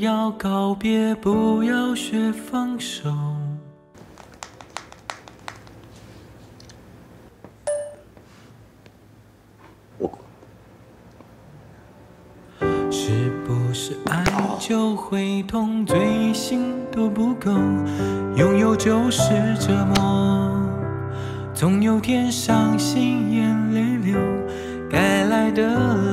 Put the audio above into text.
要告别，不要学放手。是不是爱就会痛，最心都不够，拥有就是折磨。总有天伤心眼泪流，该来的。